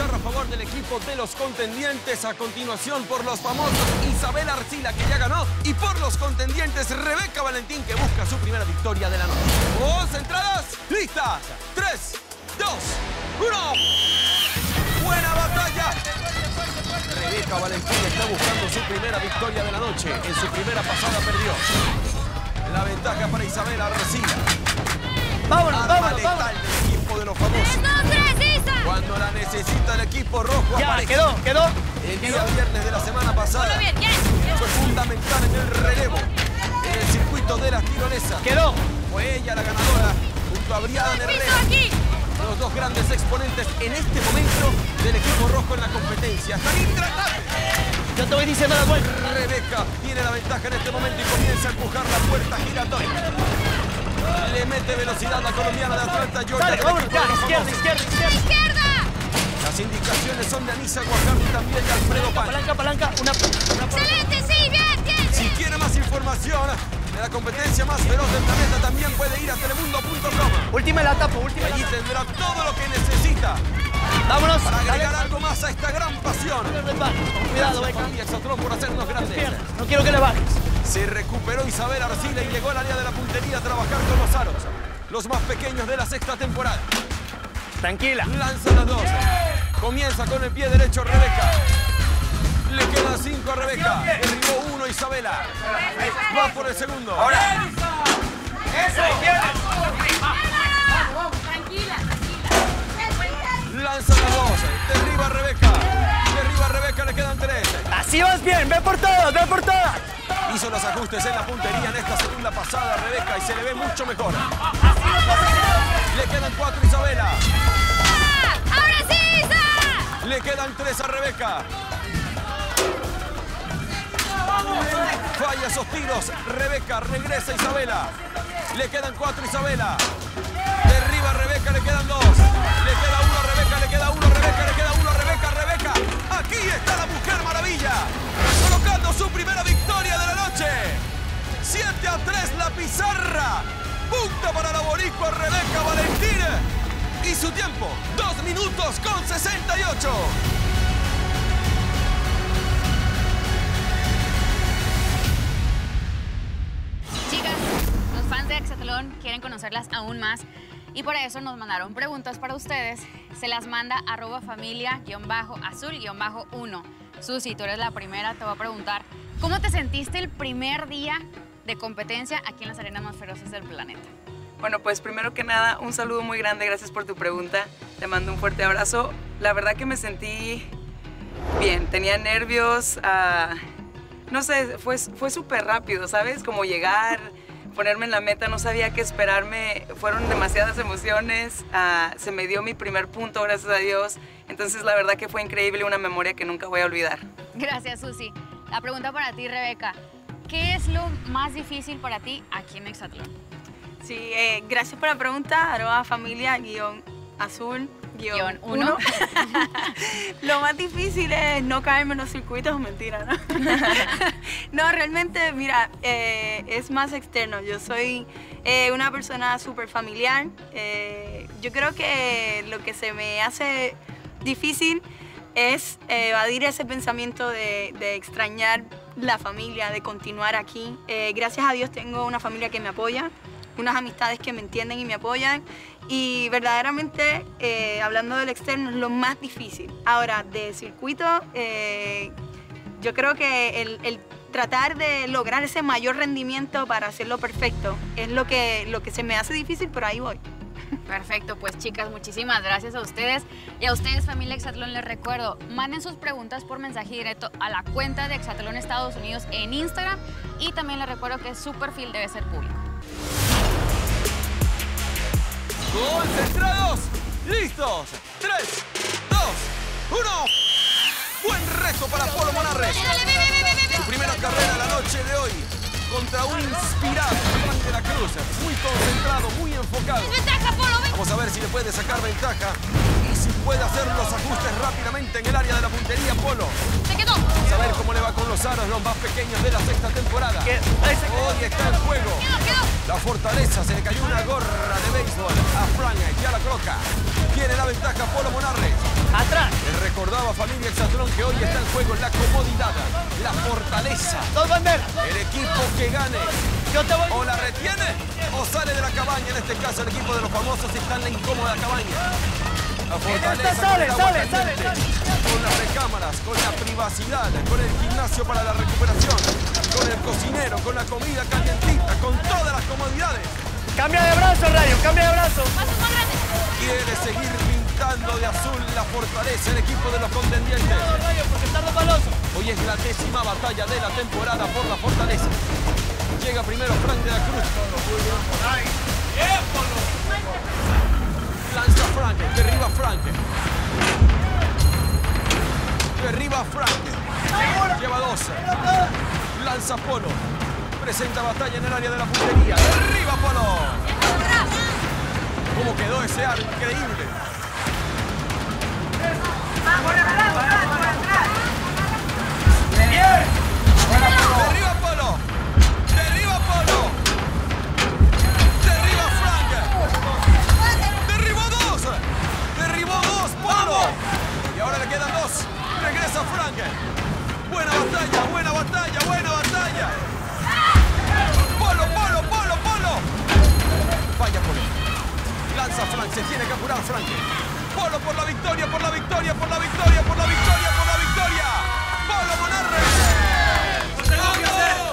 a favor del equipo de los contendientes. A continuación, por los famosos Isabel Arcila, que ya ganó. Y por los contendientes, Rebeca Valentín, que busca su primera victoria de la noche. ¿Concentradas? ¿Listas? Tres, dos, uno. ¡Buena batalla! Rebeca Valentín está buscando su primera victoria de la noche. En su primera pasada perdió. La ventaja para Isabel Arcila. Vámonos, vámonos. Necesita el equipo rojo Ya, aparece. quedó, quedó. El día viernes de la semana pasada Muy bien, yes. fue fundamental en el relevo, en el circuito de las tironesas. Quedó. Fue ella la ganadora, junto a Briada ¡Piso Herrera, aquí! los dos grandes exponentes en este momento del equipo rojo en la competencia. ¡Están intratables! Yo te voy diciendo la vuelta. Rebeca tiene la ventaja en este momento y comienza a empujar la puerta giratoria. Le mete velocidad la colombiana de Atlanta, Georgia. Dale, los izquierda, izquierda, izquierda. ¡Izquierda! Las indicaciones son de Anisa Guajardo y también de Alfredo Pan. Palanca, palanca. Una, una ¡Excelente! ¡Sí! ¡Bien! ¡Bien! Si quiere más información de la competencia más feroz del planeta, también puede ir a telemundo.com. Última la tapo, última Allí la tendrá todo lo que necesita Vámonos. para agregar Dale. algo más a esta gran pasión. Cuidado, Beca. Exatlón por hacernos grandes. No quiero que le bajes. Se recuperó Isabel Arcila y llegó al área de la puntería a trabajar con los aros. Los más pequeños de la sexta temporada. Tranquila. Lanza las dos. Comienza con el pie derecho Rebeca. Le quedan cinco a Rebeca. Derribó uno Isabela. Va por el segundo. Tranquila, Lanza las dos. Derriba a Rebeca. Derriba a Rebeca. Le quedan tres. Así vas bien. Ve por todas, ve por todas. Hizo los ajustes en la puntería en esta segunda pasada Rebeca y se le ve mucho mejor. Le quedan cuatro a Isabela. Le quedan tres a Rebeca. Falla esos tiros. Rebeca regresa Isabela. Le quedan cuatro Isabela. Derriba Rebeca, le quedan dos. Le queda uno a Rebeca, le queda uno a Rebeca, le queda uno a Rebeca, Rebeca. Aquí está la mujer maravilla. Colocando su primera victoria de la noche. 7 a 3 la pizarra. Punta para la boricua Rebeca Valentín. Y su tiempo, 2 minutos con 68. Chicas, los fans de Exatlón quieren conocerlas aún más y por eso nos mandaron preguntas para ustedes. Se las manda arroba familia-azul-1. Susi, tú eres la primera, te voy a preguntar, ¿cómo te sentiste el primer día de competencia aquí en las arenas más feroces del planeta? Bueno, pues primero que nada, un saludo muy grande, gracias por tu pregunta. Te mando un fuerte abrazo. La verdad que me sentí bien, tenía nervios, ah, no sé, fue, fue súper rápido, ¿sabes? Como llegar, ponerme en la meta, no sabía qué esperarme, fueron demasiadas emociones, ah, se me dio mi primer punto, gracias a Dios. Entonces la verdad que fue increíble, una memoria que nunca voy a olvidar. Gracias, Susi. La pregunta para ti, Rebeca. ¿Qué es lo más difícil para ti aquí en Exatlón? Sí, eh, gracias por la pregunta, arroba familia guion azul Guión uno. uno. Lo más difícil es no caerme en los circuitos, mentira, ¿no? no, realmente, mira, eh, es más externo. Yo soy eh, una persona súper familiar. Eh, yo creo que lo que se me hace difícil es eh, evadir ese pensamiento de, de extrañar la familia, de continuar aquí. Eh, gracias a Dios tengo una familia que me apoya, unas amistades que me entienden y me apoyan. Y verdaderamente, eh, hablando del externo, es lo más difícil. Ahora, de circuito, eh, yo creo que el, el tratar de lograr ese mayor rendimiento para hacerlo perfecto es lo que, lo que se me hace difícil, pero ahí voy. Perfecto, pues chicas, muchísimas gracias a ustedes. Y a ustedes, familia Exatlón, les recuerdo, manden sus preguntas por mensaje directo a la cuenta de Exatlón Estados Unidos en Instagram. Y también les recuerdo que su perfil debe ser público. Concentrados, listos. 3, 2, 1. Buen reto para Polo Monarres. Su primera carrera la noche de hoy contra un inspirado Juan de la Cruz. Muy concentrado, muy enfocado. ¡Ventaja, Polo! Vamos a ver si le puede sacar ventaja y si puede hacer los ajustes rápidamente en el área de la puntería Polo. Se quedó. Vamos a ver cómo le va con los aros, los más pequeños de la sexta temporada. Hoy está en juego. Quedó, quedó. La fortaleza, se le cayó una gorra de béisbol a Frank, ya la coloca. Tiene la ventaja Polo Monarres. Atrás. Le recordaba familia Exatlón que hoy está en juego la comodidad, la fortaleza. Dos banderas. El equipo que gane Yo te voy. o la retiene o sale de la cabaña. En este caso el equipo de los famosos está en la incómoda cabaña. La fortaleza esta sale, con sale, sale, con las recámaras, con la privacidad, con el gimnasio para la recuperación, con el cocinero, con la comida calientita, con todas las comodidades. Cambia de brazo, Rayo. Cambia de brazo. Quiere seguir pintando de azul la fortaleza el equipo de los contendientes. Rayo, porque está resbaloso. Hoy es la décima batalla de la temporada por la fortaleza. Llega primero Frank de la Cruz. Lanza Frank, derriba Frank. Derriba Frank. Lleva dos. Lanza Polo. Presenta batalla en el área de la puntería. Derriba Polo. ¿Cómo quedó ese ar? Increíble. Derriba Regresa Frank. Buena batalla, buena batalla, buena batalla. Polo, Polo, Polo, Polo. Falla Polo. Lanza Frank, se tiene que apurar Frank. Polo por la victoria, por la victoria, por la victoria, por la victoria, por la victoria. Polo Monarres.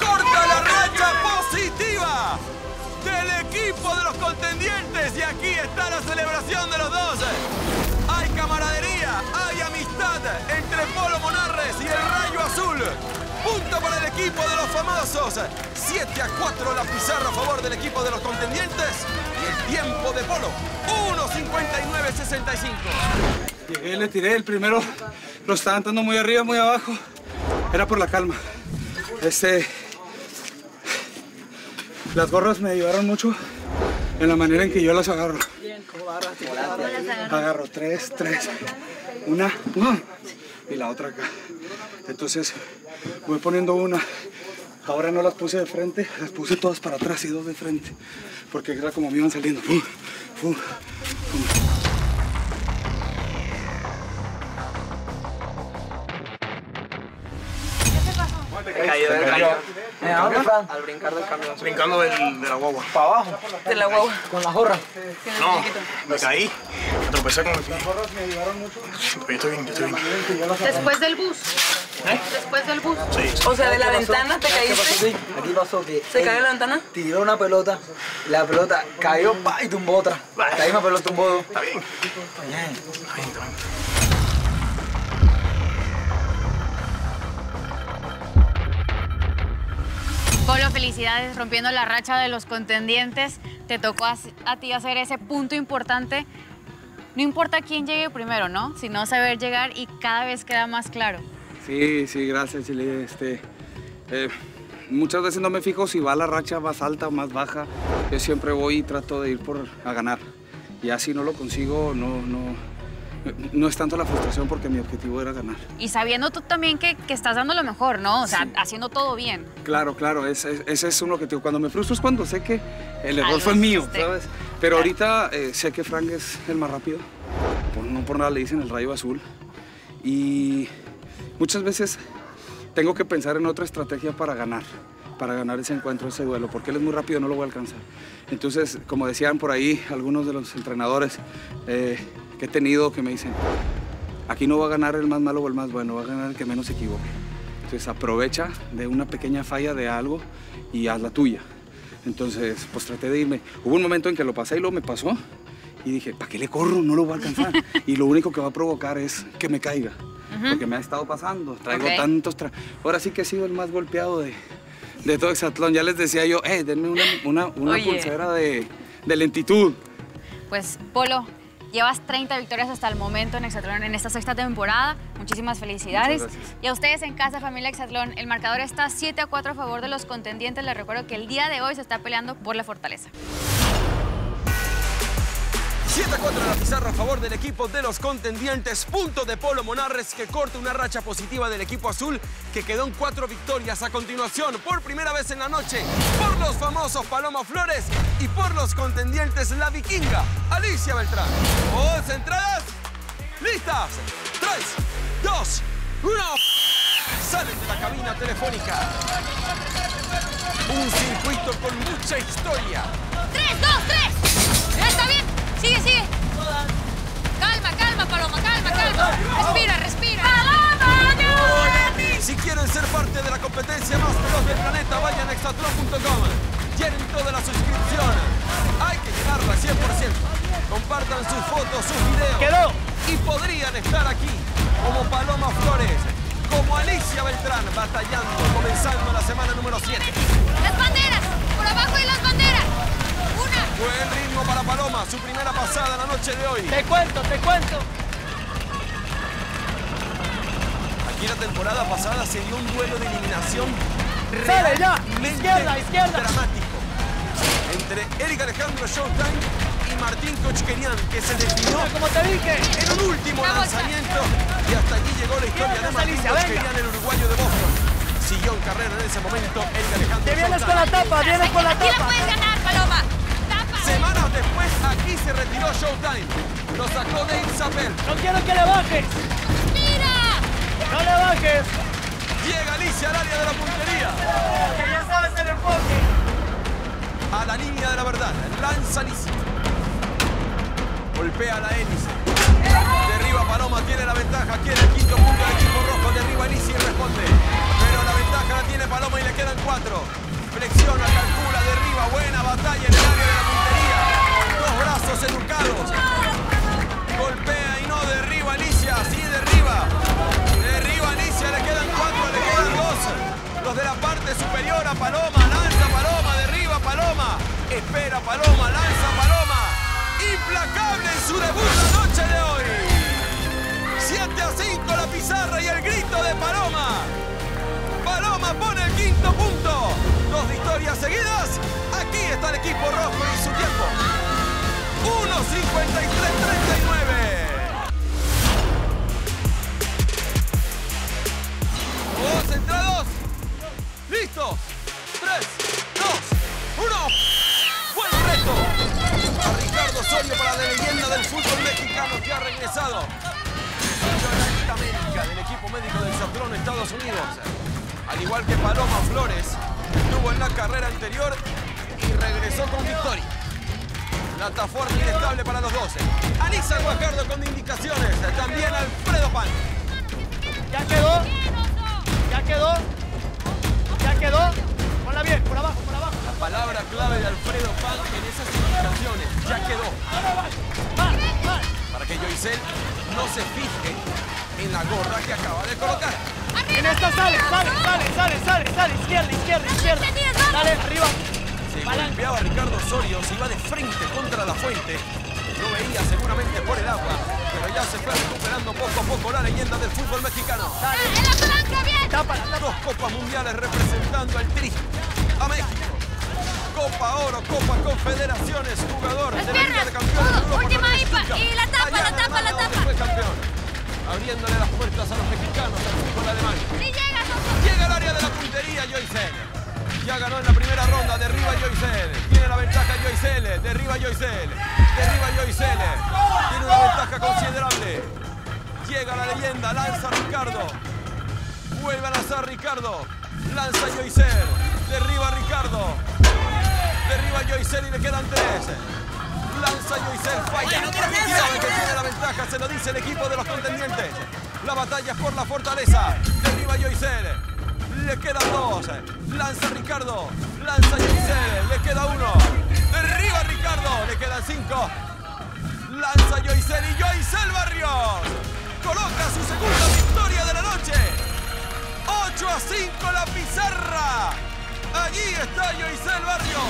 Corta la racha positiva del equipo de los contendientes. Y aquí está la celebración de los dos. De los famosos. 7 a 4 la pizarra a favor del equipo de los contendientes. Y el tiempo de Polo, 1.59.65. Llegué, le tiré. El primero lo estaban dando muy arriba, muy abajo. Era por la calma. Este. Las gorras me ayudaron mucho en la manera en que yo las agarro. Agarro tres, tres. Una, una. Y la otra acá. Entonces voy poniendo una. Ahora no las puse de frente, las puse todas para atrás y dos de frente. Porque era como me iban saliendo. Fu, fu. Cayó Al brincar del camión. Brincando del, de la guagua. Para abajo, De la guagua. con la gorra. No, me caí. Me tropecé con el pie. Pero yo estoy bien, yo estoy bien. Después del bus. Después del bus. Sí. O sea, de la ventana te caíste. Sí, aquí pasó que. ¿Se cayó la ventana? Tiró una pelota, la pelota cayó pa, y tumbó otra. La misma pelota tumbó dos. Está bien. Bien. Está bien, está bien. Polo, felicidades rompiendo la racha de los contendientes. Te tocó a, ti hacer ese punto importante. No importa quién llegue primero, ¿no? Sino saber llegar y cada vez queda más claro. Sí, sí, gracias, Chile. Este, eh, muchas veces no me fijo si va la racha más alta o más baja. Yo siempre voy y trato de ir por a ganar. Y así no lo consigo, no, no, no es tanto la frustración porque mi objetivo era ganar. Y sabiendo tú también que, que estás dando lo mejor, ¿no? O sea, haciendo todo bien. Claro, claro, ese, ese- ese es un objetivo. Cuando me frustro es cuando sé que el error Algo fue mío. ¿sabes? Pero ahorita eh, sé que Frank es el más rápido. Por, no por nada le dicen el rayo azul. Y muchas veces tengo que pensar en otra estrategia para ganar, para ganar ese encuentro, ese duelo, porque él es muy rápido, no lo voy a alcanzar. Entonces, como decían por ahí algunos de los entrenadores eh, que he tenido, que me dicen, aquí no va a ganar el más malo o el más bueno, va a ganar el que menos se equivoque. Entonces aprovecha de una pequeña falla de algo y haz la tuya. Entonces, pues traté de irme. Hubo un momento en que lo pasé y luego me pasó. Y dije, ¿para qué le corro? No lo voy a alcanzar. y lo único que va a provocar es que me caiga. Porque me ha estado pasando. Traigo tantos... tra- Ahora sí que he sido el más golpeado de, de todo Exatlón. Ya les decía yo, eh, denme una, una, una pulsera de, de lentitud. Pues, Polo, llevas 30 victorias hasta el momento en Exatlón en esta sexta temporada. Muchísimas felicidades. Y a ustedes en casa, familia Exatlón, el marcador está 7 a 4 a favor de los contendientes. Les recuerdo que el día de hoy se está peleando por la fortaleza. 7 a 4 en la pizarra a favor del equipo de los contendientes. Punto de Polo Monarres que corta una racha positiva del equipo azul que quedó en cuatro victorias. A continuación, por primera vez en la noche, por los famosos Paloma Flores y por los contendientes La Vikinga, Alicia Beltrán. 11 entradas, listas. 3, 2, 1. Salen de la cabina telefónica. Un circuito con mucha historia. 3, 2, 3. Respira, respira. Si quieren ser parte de la competencia más veloz del planeta, vayan a exatlón.com. Llenen toda la suscripción. Hay que llenarla 100%. Compartan sus fotos, sus videos. ¡Quedó! Y podrían estar aquí como Paloma Flores, como Alicia Beltrán, batallando, comenzando la semana número 7. Las banderas, por abajo de las banderas. Una. Buen ritmo para Paloma, su primera pasada la noche de hoy. Te cuento, te cuento. Aquí la temporada pasada se dio un duelo de eliminación Sale ya. Izquierda, izquierda. dramático entre Eric Alejandro Showtime y Martín Kochkerian, que se definió como te dije. en un último lanzamiento y hasta allí llegó la historia de Martín. Kochkerian, el uruguayo de Boston. Siguió en carrera en ese momento Eric Alejandro Te vienes con Showtime. la tapa, vienes con la Aquí la tapa. puedes ganar, Paloma. Tapa. Semanas después, aquí se retiró Showtime. Lo sacó Dave Chappelle. No quiero que le bajes. No le bajes. Llega Alicia al área de la puntería. Que ya sabes el enfoque. a la línea de la verdad. Lanza Alicia. Golpea la hélice. Derriba Paloma, tiene la ventaja. Quiere el quinto punto del equipo rojo. Derriba Alicia y responde. Pero la ventaja la tiene Paloma y le quedan cuatro. Flexiona, calcula, derriba. Buena batalla en el área de la puntería. Dos brazos educados. Parte superior a Paloma. Lanza Paloma, derriba Paloma. Espera Paloma, lanza Paloma. Implacable en su debut la noche de hoy. 7 a 5 la pizarra y el grito de Paloma. Paloma pone el quinto punto. Dos victorias seguidas. Aquí está el equipo rojo y su tiempo. 1.53-39. Para la leyenda del fútbol mexicano que ha regresado. América del equipo médico del Satrón Estados Unidos. Al igual que Paloma Flores, estuvo en la carrera anterior y regresó con victoria. Plataforma inestable para los 12. Anisa Guajardo con indicaciones. También Alfredo Pan. Ya quedó. Ya quedó. Ya quedó. Ponla bien, por abajo, palabra clave de Alfredo Pan en esas indicaciones ya quedó. Para que Joycel no se fije en la gorra que acaba de colocar. En esta sale, sale, sale, sale, sale, sale. Izquierda, izquierda, izquierda. Dale, arriba. Se golpeaba Ricardo Osorio, se iba de frente contra la fuente. No veía seguramente por el agua, pero ya se fue recuperando poco a poco la leyenda del fútbol mexicano. En la palanca, bien. Dos copas mundiales representando al Tri, a México. Copa Oro, Copa Confederaciones, jugador Las de la Liga de Campeones todo, Europa última el y la tapa, Allá la tapa, la tapa. Fue campeón, abriéndole las puertas a los mexicanos al fútbol alemán. Sí llega. Llega al área de la puntería Joycel. Ya ganó en la primera ronda, derriba Joycel. Tiene la ventaja Joycel, derriba Joycel. Derriba Joycel. Tiene una ventaja considerable. Llega la leyenda, lanza Ricardo. Vuelve a lanzar Ricardo. Lanza Joycel. Derriba Ricardo. Derriba Joycel y le quedan tres. Lanza Joycel, falla. Sabe que tiene la ventaja, se lo dice el equipo de los contendientes. La batalla es por la fortaleza. Derriba Joycel. Le quedan dos. Lanza Ricardo. Lanza Joycel. Le queda uno. Derriba Ricardo. Le quedan cinco. Lanza Joycel y Joycel Barrios. Coloca su segunda victoria de la noche. 8 a 5 la pizarra. Allí está Joycel Barrios,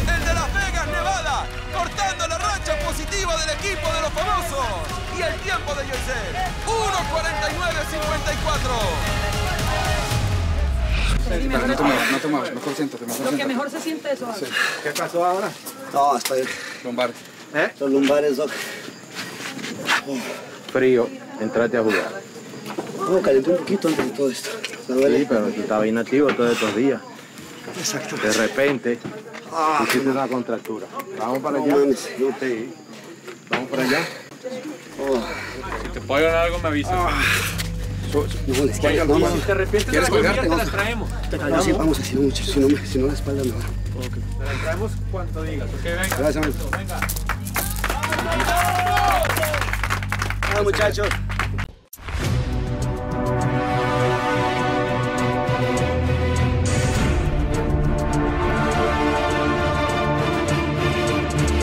el de Las Vegas, Nevada, cortando la racha positiva del equipo de los famosos. Y el tiempo de Joycel, 1.49.54. Espera, no te muevas, no te muevas, mejor siéntate, mejor Lo que siéntate. mejor se siente eso. Sí. ¿Qué pasó ahora? No, estoy. Lumbar. ¿Eh? Los lumbares, Doc. Frío, entrate a jugar. No, calenté un poquito antes de todo esto. Sí, pero tú estabas inactivo todos estos días. Exacto. De repente, Ah, hiciste una contractura. Vamos para allá. Sí. Vamos para allá. Oh. Si te puedo ayudar algo, me avisas. No, es que Oye, no, no. si te arrepientes de ¿Quieres la comida, te la Vamos. traemos. Te No, sí, vamos así, no mucho. Si no, si no la espalda me va. Te la traemos cuando digas, ¿ok? Venga. Gracias, amigo. Venga. Ah, muchachos.